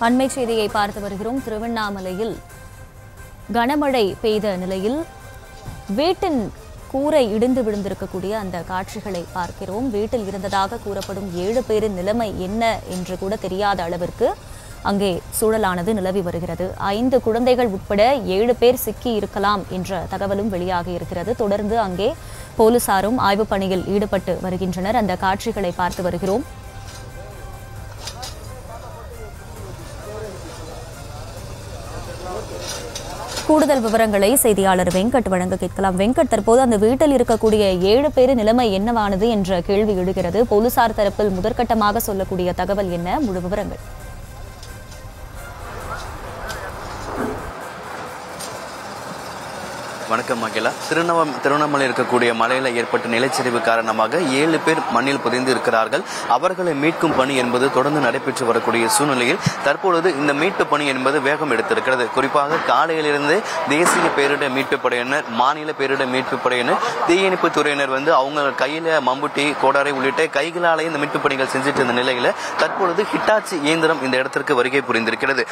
அண்மை செய்தியை பார்த்து வருகிறோம். திருவண்ணாமலையில் கனமழை பெய்த நிலையில் வீட்டின் கூரை இடிந்து விழுந்திருக்கக்கூடிய அந்த காட்சிகளை பார்க்கிறோம். வீட்டில் இருந்ததாக கூறப்படும் ஏழு பேரின் நிலைமை என்ன என்று கூட தெரியாத அளவிற்கு அங்கே சூழலானது நிலவி வருகிறது. ஐந்து குழந்தைகள் உட்பட ஏழு பேர் சிக்கி இருக்கலாம் என்ற தகவலும் வெளியாகி இருக்கிறது. தொடர்ந்து அங்கே போலீசாரும் ஆய்வுப் பணியில் ஈடுபட்டு வருகின்றனர். அந்த காட்சிகளை பார்த்து வருகிறோம். கூடுதல் விவரங்களை செய்தியாளர் வெங்கட் வழங்க கேட்கலாம். வெங்கட் தற்போது அந்த வீட்டில் இருக்கக்கூடிய ஏழு பேர் நிலைமை என்னவானது என்ற கேள்வி எழுகிறது. போலீசார் தரப்பில் முதற்கட்டமாக சொல்லக்கூடிய தகவல் என்ன? முழு விவரங்கள். வணக்கம் மகிழா திருநவ திருவண்ணாமலை இருக்கக்கூடிய மலையில் ஏற்பட்ட நிலச்சரிவு காரணமாக ஏழு பேர் மண்ணில் புதைந்து இருக்கிறார்கள். அவர்களை மீட்கும் பணி என்பது தொடர்ந்து நடைபெற்று வரக்கூடிய சூழ்நிலையில் தற்பொழுது இந்த மீட்பு பணி என்பது வேகம் எடுத்திருக்கிறது. குறிப்பாக காலையிலிருந்து தேசிய பேரிடர் மீட்பு படையினர் மாநில பேரிடர் மீட்பு படையினர் தீயணைப்பு துறையினர் வந்து அவங்க கையில மம்புட்டி கோடாரை உள்ளிட்ட கைகளாலே இந்த மீட்பு பணிகள் செஞ்சுட்டு இருந்த நிலையில தற்பொழுது ஹிட்டாச்சி இயந்திரம் இந்த இடத்திற்கு வருகை புரிந்திருக்கிறது.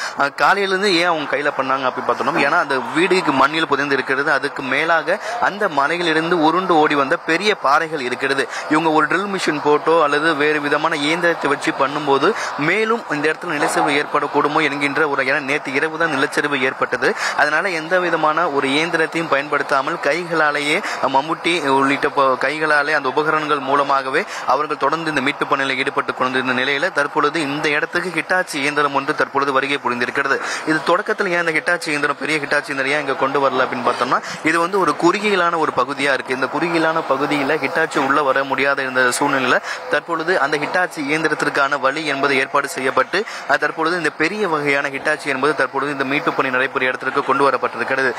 காலையிலிருந்து ஏன் அவங்க கையில பண்ணாங்க அப்படி பார்த்தோம்னா ஏன்னா அந்த வீடுக்கு மண்ணில் புதைந்து இருக்கிறது அது அதுக்கு மேலாக அந்த மலையிலிருந்து உருண்டு ஓடி வந்த பெரிய பாறைகள் இருக்கிறது. இவங்க ஒரு ட்ரில் மிஷின் போட்டோ அல்லது வேறு விதமான இயந்திரத்தை வச்சு பண்ணும்போது மேலும் இந்த இடத்துல நிலச்சரிவு ஏற்படக்கூடுமோ என்கின்ற ஒரு ஏன்னா நேற்று இரவு தான் நிலச்சரிவு ஏற்பட்டது. அதனால எந்த விதமான ஒரு இயந்திரத்தையும் பயன்படுத்தாமல் கைகளாலேயே மம்முட்டி உள்ளிட்ட கைகளாலே அந்த உபகரணங்கள் மூலமாகவே அவர்கள் தொடர்ந்து இந்த மீட்பு பணியில் ஈடுபட்டு கொண்டிருந்த நிலையில தற்பொழுது இந்த இடத்துக்கு ஹிட்டாச்சி இயந்திரம் ஒன்று தற்பொழுது வருகை புரிந்திருக்கிறது. இது தொடக்கத்தில் ஏன் இந்த ஹிட்டாச்சி இயந்திரம் பெரிய ஹிட்டாச்சி இயந்திரம் ஏன் இங்க கொண்டு வரல அப்படின்னு பார்த்தோம்னா இது வந்து ஒரு குறுகியலான ஒரு பகுதியாக இருக்கு. இந்த குறுகியலான பகுதியில் ஹிட்டாச்சி உள்ள வர முடியாத இந்த சூழ்நிலையில் தற்பொழுது அந்த ஹிட்டாச்சி இயந்திரத்திற்கான வழி என்பது ஏற்பாடு செய்யப்பட்டு தற்பொழுது இந்த பெரிய வகையான ஹிட்டாச்சி என்பது தற்பொழுது இந்த மீட்பு பணி நடைபெறும் இடத்திற்கு கொண்டு வரப்பட்டிருக்கிறது.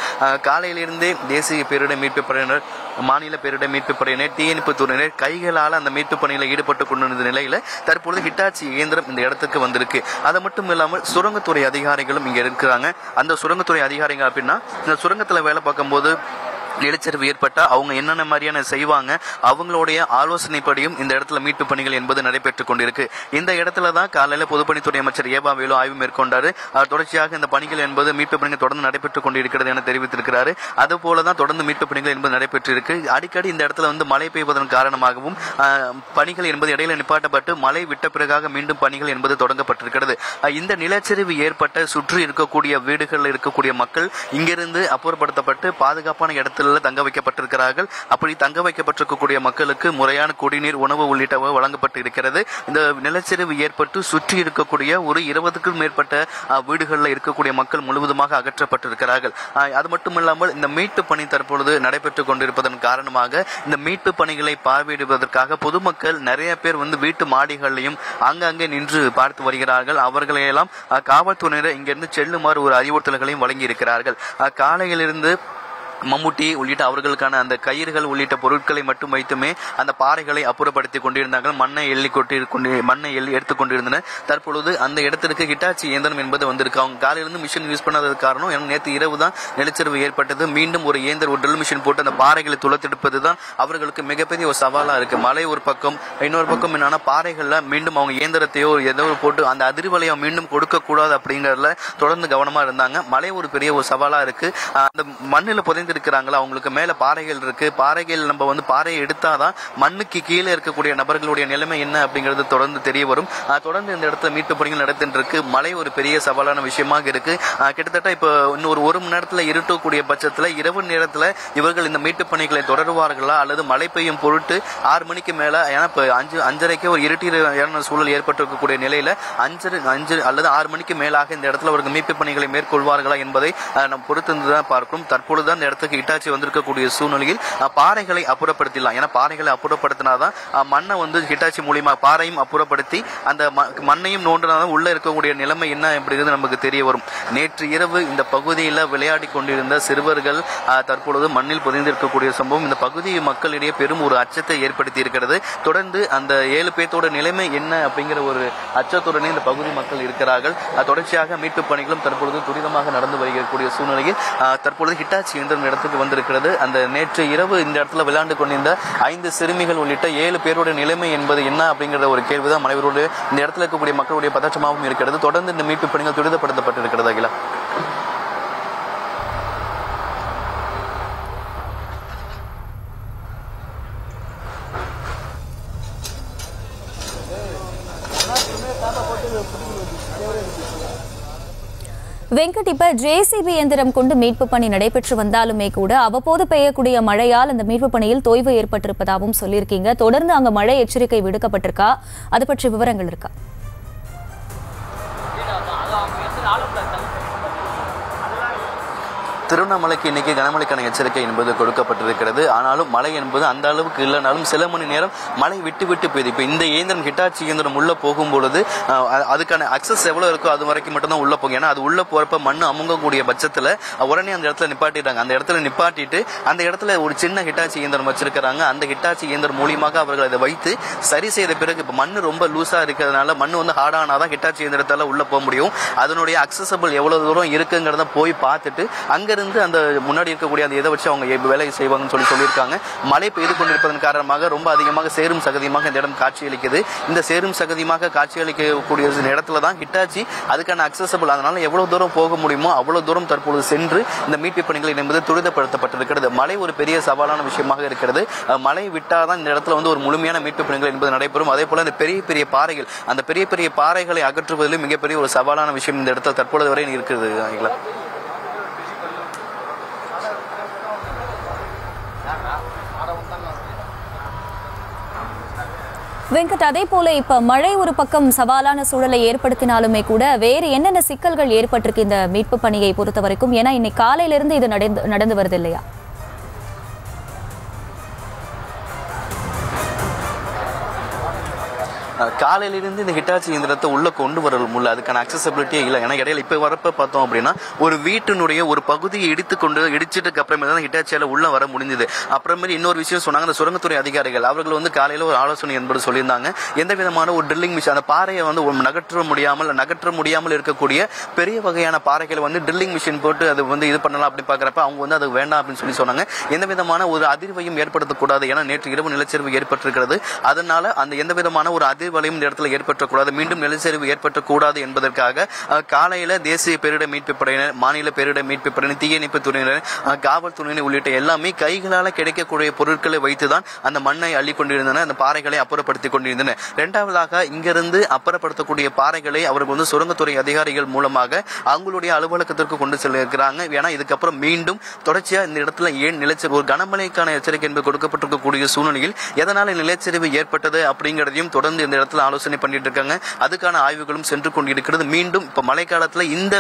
காலையிலிருந்தே தேசிய பேரிடர் மீட்பு படையினர் மாநில பேரிடர் மீட்பு படையினர் தீயணைப்பு துறையினர் கைகளால் அந்த மீட்பு பணியில் ஈடுபட்டு கொண்டிருந்த நிலையில் தற்பொழுது ஹிட்டாச்சி இயந்திரம் இந்த இடத்துக்கு வந்திருக்கு. அது மட்டும் இல்லாமல் சுரங்கத்துறை அதிகாரிகளும் இங்கே இருக்கிறாங்க. அந்த சுரங்கத்துறை அதிகாரிகள் அப்படின்னா இந்த சுரங்கத்தில் வேலை பார்க்கும்போது another நிலச்சரிவு ஏற்பட்டால் அவங்க என்னென்ன மாதிரியான செய்வாங்க அவங்களுடைய ஆலோசனைப்படியும் இந்த இடத்துல மீட்பு பணிகள் என்பது நடைபெற்றுக் கொண்டிருக்கு. இந்த இடத்துல தான் காலையில் பொதுப்பணித்துறை அமைச்சர் ஏபா வேலு ஆய்வு மேற்கொண்டாரு. அவர் தொடர்ச்சியாக இந்த பணிகள் என்பது மீட்பு பணிகள் தொடர்ந்து நடைபெற்றுக் கொண்டிருக்கிறது என தெரிவித்திருக்கிறார். அது போல தான் தொடர்ந்து மீட்பு பணிகள் என்பது நடைபெற்றிருக்கு. அடிக்கடி இந்த இடத்துல வந்து மழை பெய்வதன் காரணமாகவும் பணிகள் என்பது இடையில நிப்பாட்டப்பட்டு மழை விட்ட பிறகாக மீண்டும் பணிகள் என்பது தொடங்கப்பட்டிருக்கிறது. இந்த நிலச்சரிவு ஏற்பட்ட சுற்றி இருக்கக்கூடிய வீடுகளில் இருக்கக்கூடிய மக்கள் இங்கிருந்து அப்புறப்படுத்தப்பட்டு பாதுகாப்பான இடத்துல தங்க வைக்கப்பட்டிருக்கிறார்கள். அப்படி தங்க வைக்கப்பட்டிருக்கக்கூடிய மக்களுக்கு முறையான குடிநீர் உணவு உள்ளிட்டவை வழங்கப்பட்டு இருக்கிறது இந்த நிலச்சரிவு ஏற்பட்டு சுற்றி இருக்கக்கூடிய ஒரு இருபதுக்கும் மேற்பட்ட வீடுகளில் இருக்கக்கூடிய மக்கள் முழுவதுமாக அகற்றப்பட்டிருக்கிறார்கள். அது மட்டுமில்லாமல் இந்த மீட்பு பணி தற்பொழுது நடைபெற்றுக் கொண்டிருப்பதன் காரணமாக இந்த மீட்பு பணிகளை பார்வையிடுவதற்காக பொதுமக்கள் நிறைய பேர் வந்து வீட்டு மாடிகளையும் அங்கங்கே நின்று பார்த்து வருகிறார்கள். அவர்களையெல்லாம் காவல்துறையினர் இங்கிருந்து செல்லுமாறு ஒரு அறிவுறுத்தல்களையும் வழங்கி இருக்கிறார்கள் காலையிலிருந்து மம்முட்டி உள்ளிட்ட அவர்களுக்கான அந்த கயிறுகள் உள்ளிட்ட பொருட்களை மட்டும் வைத்துமே அந்த பாறைகளை அப்புறப்படுத்தி கொண்டிருந்தார்கள். மண்ணை எள்ளி கொட்டி கொண்டு மண்ணை எள்ளி எடுத்துக் கொண்டிருந்தனர். தற்பொழுது அந்த இடத்திற்கு ஹிட்டாச்சி இயந்திரம் என்பது வந்திருக்கு. அவங்க காலையிலிருந்து மிஷின் யூஸ் பண்ணாதது காரணம் ஏன்னா நேற்று இரவு தான் நிலச்சரிவு ஏற்பட்டது. மீண்டும் ஒரு இயந்திர ஒரு ட்ரில் மிஷின் போட்டு அந்த பாறைகளை துளத்தெடுப்பது தான் அவர்களுக்கு மிகப்பெரிய ஒரு சவாலாக இருக்கு. மலை ஒரு பக்கம் இன்னொரு பக்கம் என்னன்னா பாறைகளில் மீண்டும் அவங்க இயந்திரத்தையோ ஏதோ போட்டு அந்த அதிர்வலையை மீண்டும் கொடுக்கக்கூடாது அப்படிங்கிறதுல தொடர்ந்து கவனமாக இருந்தாங்க. மலை ஒரு பெரிய ஒரு சவாலாக இருக்கு. அந்த மண்ணில் புதைந்திருக்கிறாங்களா அவங்களுக்கு மேல பாறைகள் இருக்கு. பாறைகள் நம்ம வந்து பாறையை எடுத்தாதான் மண்ணுக்கு கீழே இருக்கக்கூடிய நபர்களுடைய நிலைமை என்ன அப்படிங்கிறது தொடர்ந்து தெரிய வரும். தொடர்ந்து இந்த இடத்துல மீட்பு பணிகள் நடத்திட்டு இருக்கு. மழை ஒரு பெரிய சவாலான விஷயமாக இருக்கு. கிட்டத்தட்ட இப்போ இன்னொரு ஒரு மணி நேரத்தில் இருட்டக்கூடிய பட்சத்தில் இரவு நேரத்தில் இவர்கள் இந்த மீட்பு பணிகளை தொடருவார்களா? அல்லது மழை பெய்யும் பொருட்டு ஆறு மணிக்கு மேலே ஏன்னா இப்போ அஞ்சு அஞ்சரைக்கே ஒரு இருட்டியான சூழல் ஏற்பட்டிருக்கக்கூடிய நிலையில அஞ்சரை அஞ்சு அல்லது ஆறு மணிக்கு மேலாக இந்த இடத்துல அவர்கள் மீட்பு பணிகளை மேற்கொள்வார்களா என்பதை நம்ம பொறுத்திருந்து தான் பார்க்கும் தற்பொழுது இந்த இடத்துக்கு ஹிட்டாச்சி வந்திருக்கக்கூடிய சூழ்நிலையில் பாறைகளை அப்புறப்படுத்திடலாம். ஏன்னா பாறைகளை அப்புறப்படுத்தினாதான் மண்ணை வந்து ஹிட்டாச்சி மூலியமா பாறையும் அப்புறப்படுத்தி அந்த மண்ணையும் நோண்டினாதான் உள்ள இருக்கக்கூடிய நிலைமை என்ன அப்படிங்கிறது நமக்கு தெரிய வரும். நேற்று இரவு இந்த பகுதியில் விளையாடி கொண்டிருந்த சிறுவர்கள் தற்பொழுது மண்ணில் புதைந்திருக்கக்கூடிய சம்பவம். இந்த பகுதி மக்களிடையே பெரும் ஒரு அச்சத்தை ஏற்படுத்தி இருக்கிறது. தொடர்ந்து அந்த ஏழு பேர்த்தோட நிலைமை என்ன அப்படிங்கிற ஒரு அச்சத்துடனே இந்த பகுதி மக்கள் இருக்கிறார்கள். தொடர்ச்சியாக மீட்பு பணிகளும் தற்பொழுது துரிதமாக நடந்து வருகிறக்கூடிய சூழ்நிலையில் தற்பொழுது ஹிட்டாச்சி இயந்திரம் இடத்துக்கு வந்திருக்கிறது. அந்த நேற்று இரவு இந்த இடத்துல விளையாண்டு கொண்டிருந்த ஐந்து சிறுமிகள் உள்ளிட்ட ஏழு பேருடைய நிலைமை என்பது என்ன அப்படிங்கிற ஒரு கேள்விதான் மனைவரோடு இந்த இடத்துல இருக்கக்கூடிய மக்களுடைய பதற்றமாகவும் இருக்கிறது. தொடர்ந்து இந்த மீட்பு பணிகள் துரிதப்படுத்தப்பட்டிருக்கிறது அகிலா. வெங்கட் இப்ப ஜேசிபி இயந்திரம் கொண்டு மீட்பு பணி நடைபெற்று வந்தாலுமே கூட அவ்வப்போது பெய்யக்கூடிய மழையால் அந்த மீட்பு பணியில் தொய்வு ஏற்பட்டிருப்பதாகவும் சொல்லியிருக்கீங்க. தொடர்ந்து அங்க மழை எச்சரிக்கை விடுக்கப்பட்டிருக்கா? அது பற்றி விவரங்கள் இருக்கா? திருவண்ணாமலைக்கு இன்னைக்கு கனமழைக்கான எச்சரிக்கை என்பது கொடுக்கப்பட்டிருக்கிறது. ஆனாலும் மழை என்பது அந்த அளவுக்கு இல்லைனாலும் சில மணி நேரம் மழை விட்டு விட்டு போயிது. இப்போ இந்த இயந்திரம் ஹிட்டாச்சி இயந்திரம் உள்ள போகும் பொழுது அதுக்கான அக்சஸ் எவ்வளவு இருக்கோ அது வரைக்கும் மட்டும்தான் உள்ள போகும். ஏன்னா அது உள்ள போறப்ப மண் அமுங்கக்கூடிய பட்சத்துல உடனே அந்த இடத்துல நிப்பாட்டிட்டாங்க அந்த இடத்துல நிப்பாட்டிட்டு அந்த இடத்துல ஒரு சின்ன ஹிட்டாச்சி இயந்திரம் வச்சிருக்கிறாங்க. அந்த ஹிட்டாச்சி இயந்திரம் மூலியமாக அவர்கள் அதை வைத்து சரி செய்த பிறகு இப்போ மண் ரொம்ப லூசா இருக்கிறதுனால மண் வந்து ஹார்டானாதான் ஹிட்டாச்சி இயந்திரத்தால உள்ள போக முடியும். அதனுடைய அக்சசபிள் எவ்வளவு தூரம் இருக்குங்கிறத போய் பார்த்துட்டு அங்கிருந்து அந்த முன்னாடி இருக்கக்கூடிய அந்த இதை வச்சு அவங்க வேலை செய்வாங்கன்னு சொல்லி சொல்லியிருக்காங்க. மழை பெய்து கொண்டிருப்பதன் காரணமாக ரொம்ப அதிகமாக சேரும் சகதியமாக இந்த இடம் காட்சியளிக்குது. இந்த சேரும் சகதியமாக காட்சியளிக்கக்கூடிய இடத்துல தான் ஹிட்டாச்சி அதுக்கான அக்சசபிள் அதனால எவ்வளவு தூரம் போக முடியுமோ அவ்வளவு தூரம் தற்பொழுது சென்று இந்த மீட்பு பணிகள் என்பது துரிதப்படுத்தப்பட்டிருக்கிறது. மழை ஒரு பெரிய சவாலான விஷயமாக இருக்கிறது. மழை விட்டாதான் இந்த இடத்துல வந்து ஒரு முழுமையான மீட்பு பணிகள் என்பது நடைபெறும். அதே போல இந்த பெரிய பெரிய பாறைகள் அந்த பெரிய பெரிய பாறைகளை அகற்றுவதிலும் மிகப்பெரிய ஒரு சவாலான விஷயம் இந்த இடத்துல தற்பொழுது வரை இருக்கிறது. வெங்கட் அதே போல இப்ப மழை ஒரு பக்கம் சவாலான சூழலை ஏற்படுத்தினாலுமே கூட வேறு என்னென்ன சிக்கல்கள் ஏற்பட்டிருக்கு இந்த மீட்பு பணியை பொறுத்த வரைக்கும்? ஏன்னா இன்னைக்கு காலையில இருந்து இது நடந்து நடந்து வருது இல்லையா? காலையிலிருந்து இந்த ஹிட்டாச்சி இயந்திரத்தை உள்ள கொண்டு வர முடியல. அதுக்கான அக்சசபிலிட்டியே இல்லை. ஏன்னா இடையில இப்ப வரப்ப பார்த்தோம் அப்படின்னா ஒரு வீட்டினுடைய ஒரு பகுதியை இடித்து கொண்டு இடிச்சிட்டு அப்புறமே தான் ஹிட்டாச்சியால உள்ள வர முடிஞ்சது. அப்புறமேல இன்னொரு விஷயம் சொன்னாங்க அந்த சுரங்கத்துறை அதிகாரிகள். அவர்கள் வந்து காலையில ஒரு ஆலோசனை என்பது சொல்லியிருந்தாங்க. எந்த விதமான ஒரு ட்ரில்லிங் மிஷின் அந்த பாறையை வந்து நகற்ற முடியாமல் நகற்ற முடியாமல் இருக்கக்கூடிய பெரிய வகையான பாறைகளை வந்து ட்ரில்லிங் மிஷின் போட்டு அது வந்து இது பண்ணலாம் அப்படின்னு பாக்குறப்ப அவங்க வந்து அது வேண்டாம் அப்படின்னு சொல்லி சொன்னாங்க. எந்த விதமான ஒரு அதிர்வையும் ஏற்படுத்தக்கூடாது. ஏன்னா நேற்று இரவு நிலச்சரிவு ஏற்பட்டிருக்கிறது. அதனால அந்த எந்த விதமான ஒரு அதிர்வலை மறுபடியும் இந்த இடத்துல ஏற்பட்டக்கூடாது மீண்டும் நிலச்சரிவு ஏற்பட்டக்கூடாது என்பதற்காக காலையில் காலையில தேசிய பேரிடர் மீட்பு படையினர் மாநில பேரிடர் மீட்பு படையினர் தீயணைப்பு துறையினர் காவல்துறையினர் உள்ளிட்ட எல்லாமே கைகளால் கிடைக்கக்கூடிய பொருட்களை வைத்துதான் அந்த மண்ணை அள்ளி கொண்டிருந்தன அந்த பாறைகளை அப்புறப்படுத்திக் கொண்டிருந்தன. இரண்டாவதாக இங்கிருந்து அப்புறப்படுத்தக்கூடிய பாறைகளை அவர்கள் வந்து சுரங்கத்துறை அதிகாரிகள் மூலமாக அவங்களுடைய அலுவலகத்திற்கு கொண்டு செல்கிறாங்க ஏன்னா இதுக்கப்புறம் மீண்டும் தொடர்ச்சியா இந்த இடத்துல ஏன் நிலச்சரிவு ஒரு கனமழைக்கான எச்சரிக்கை என்பது கொடுக்கப்பட்டிருக்கக்கூடிய சூழ்நிலையில் எதனால நிலச்சரிவு ஏற்பட்டது அப்படிங்கிறதையும் தொடர்ந்து இந்த இடத்துல ஆலோசனை பண்ணிட்டு இருக்காங்க. அதுக்கான ஆய்வுகளும் சென்று கொண்டிருக்கிறது. மீண்டும் இப்ப மழைக்காலத்தில் இந்த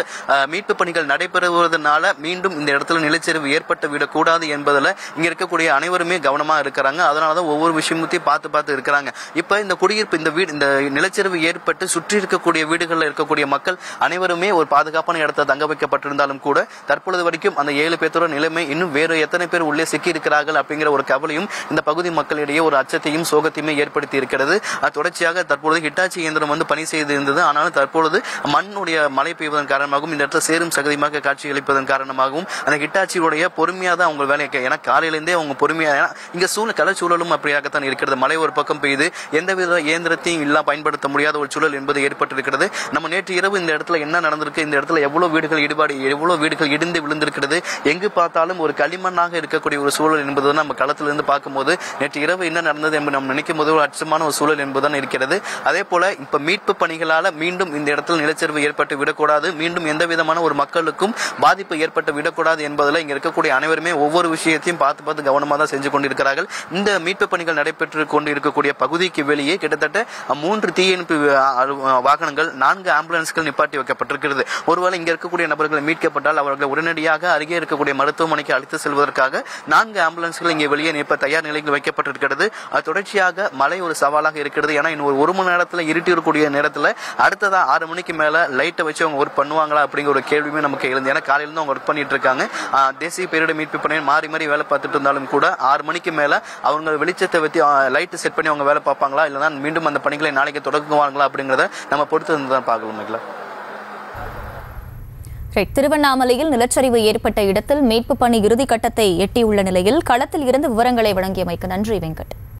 மீட்பு பணிகள் நடைபெறுவதனால மீண்டும் இந்த இடத்துல நிலச்சரிவு ஏற்பட்டு விடக்கூடாது என்பதில் இங்க இருக்கக்கூடிய அனைவருமே கவனமா இருக்கிறாங்க. அதனாலதான் ஒவ்வொரு விஷயத்தையும் பார்த்து பார்த்து இருக்கிறாங்க. இப்ப இந்த குடியிருப்பு இந்த வீடு இந்த நிலச்சரிவு ஏற்பட்டு சுற்றி இருக்கக்கூடிய வீடுகளில் இருக்கக்கூடிய மக்கள் அனைவருமே ஒரு பாதுகாப்பான இடத்துல தங்க வைக்கப்பட்டிருந்தாலும் கூட தற்பொழுது வரைக்கும் அந்த ஏழு பேர்த்தோட நிலைமை இன்னும் வேறு எத்தனை பேர் உள்ளே சிக்கி இருக்கிறார்கள் அப்படிங்கிற ஒரு கவலையும் இந்த பகுதி மக்களிடையே ஒரு அச்சத்தையும் சோகத்தையுமே ஏற்படுத்தி இருக்கிறது. தொடர்ச்சியாக தற்பொழுது ஹிட்டாச்சி இயந்திரம் வந்து பணி செய்து இருந்தது ஆனாலும் தற்பொழுது மண்ணுடைய மழை பெய்வதன் காரணமாகவும் இந்த இடத்துல சேரும் சகதியமாக காட்சி அளிப்பதன் காரணமாகவும் அந்த ஹிட்டாச்சியுடைய பொறுமையா தான் அவங்க வேலையை ஏன்னா காலையிலேருந்தே அவங்க பொறுமையா ஏன்னா இங்க சூழல் கலை சூழலும் அப்படியாகத்தான் இருக்கிறது. மழை ஒரு பக்கம் பெய்யுது எந்தவித இயந்திரத்தையும் இல்லாம பயன்படுத்த முடியாத ஒரு சூழல் என்பது ஏற்பட்டிருக்கிறது. நம்ம நேற்று இரவு இந்த இடத்துல என்ன நடந்திருக்கு? இந்த இடத்துல எவ்வளவு வீடுகள் இடிபாடு எவ்வளவு வீடுகள் இடிந்து விழுந்திருக்கிறது? எங்கு பார்த்தாலும் ஒரு களிமண்ணாக இருக்கக்கூடிய ஒரு சூழல் என்பது நம்ம களத்திலிருந்து பார்க்கும்போது நேற்று இரவு என்ன நடந்தது என்று நம்ம நினைக்கும் போது ஒரு அச்சமான ஒரு சூழல் என்பதுதான் இருக்கிறது. அதே போல இப்ப மீட்பு பணிகளால மீண்டும் இந்த இடத்துல நிலச்சரிவு ஏற்பட்டு விடக்கூடாது. மீண்டும் எந்த விதமான ஒரு மக்களுக்கும் பாதிப்பு ஏற்பட்டு விடக்கூடாது என்பதில் இங்க இருக்கக்கூடிய அனைவருமே ஒவ்வொரு விஷயத்தையும் பார்த்து பார்த்து கவனமாக தான் செஞ்சு கொண்டிருக்கிறார்கள். இந்த மீட்பு பணிகள் நடைபெற்று கொண்டு இருக்கக்கூடிய பகுதிக்கு வெளியே கிட்டத்தட்ட மூன்று தீயணைப்பு வாகனங்கள் நான்கு ஆம்புலன்ஸ்கள் நிப்பாட்டி வைக்கப்பட்டிருக்கிறது. ஒருவேளை இங்க இருக்கக்கூடிய நபர்கள் மீட்கப்பட்டால் அவர்களை உடனடியாக அருகே இருக்கக்கூடிய மருத்துவமனைக்கு அழைத்து செல்வதற்காக நான்கு ஆம்புலன்ஸ்கள் இங்கே வெளியே நிற்ப தயார் நிலையில் வைக்கப்பட்டிருக்கிறது. அது தொடர்ச்சியாக மழை ஒரு சவாலாக இருக்கிறது. ஏன்னா இன்னும் ஒரு ஒரு மணி நேரத்தில் இருட்டி இருக்கக்கூடிய நேரத்தில் அடுத்ததாக ஆறு மணிக்கு மேலே லைட்டை வச்சு அவங்க ஒர்க் பண்ணுவாங்களா அப்படிங்கிற ஒரு கேள்வியுமே நமக்கு எழுந்து ஏன்னா காலையிலேருந்து அவங்க ஒர்க் பண்ணிட்டு இருக்காங்க. தேசிய பேரிடர் மீட்பு பணியில் மாறி மாறி வேலை பார்த்துட்டு இருந்தாலும் கூட ஆறு மணிக்கு மேலே அவங்க வெளிச்சத்தை வச்சு லைட்டு செட் பண்ணி அவங்க வேலை பார்ப்பாங்களா? இல்லைன்னா மீண்டும் அந்த பணிகளை நாளைக்கு தொடங்குவாங்களா அப்படிங்கிறத நம்ம பொறுத்து இருந்து தான் பார்க்கணும் இல்லைங்களா திருவண்ணாமலையில் நிலச்சரிவு ஏற்பட்ட இடத்தில் மீட்பு பணி இறுதிக்கட்டத்தை எட்டியுள்ள நிலையில் களத்தில் இருந்து விவரங்களை வழங்கியமைக்கு நன்றி வெங்கட்.